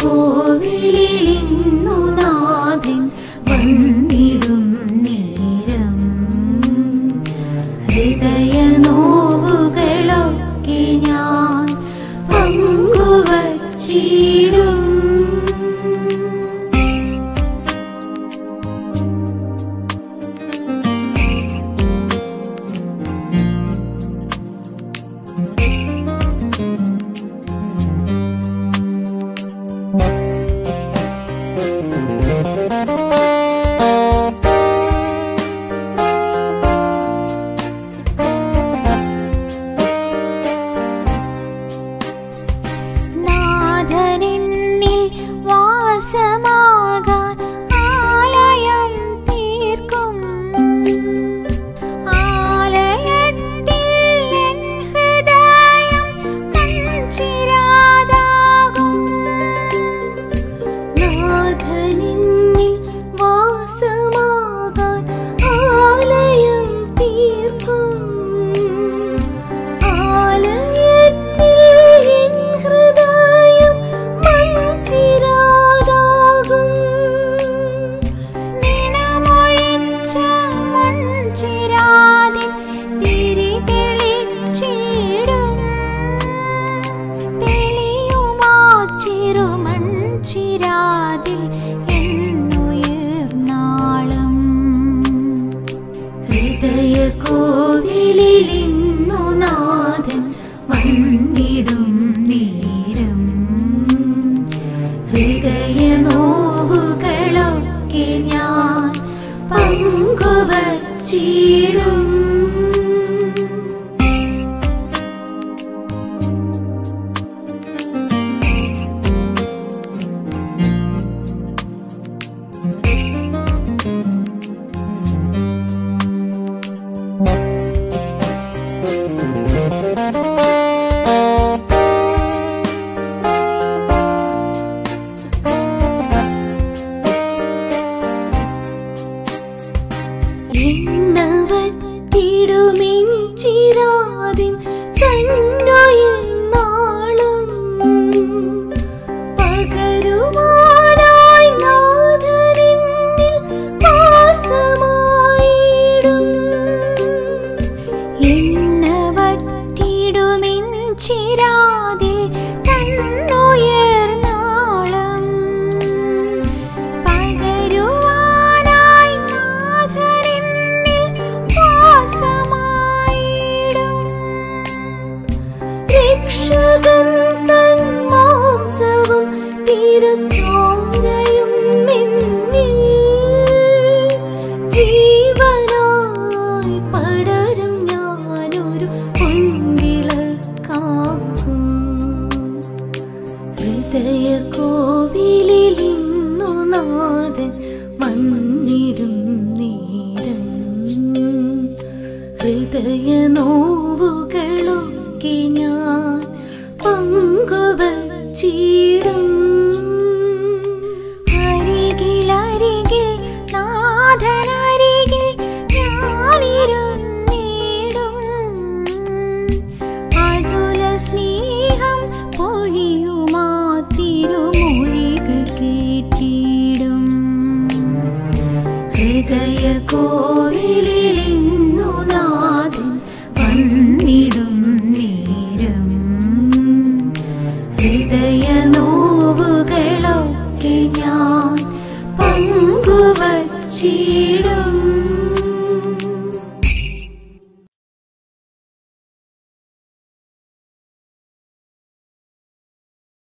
കോവിലിലിന്നു നാഥൻ വന്നി കോവിലിലെ nơi സ്നേഹം പൊഴിയുമാ തിരുമൊഴികൾ കേട്ടിടും. ഹൃദയ കോവിലിന്നു നാദം വന്നിടും നേരം. ഹൃദയ നോവുകളൊക്കെ ഞാൻ പങ്കുവച്ചിടും.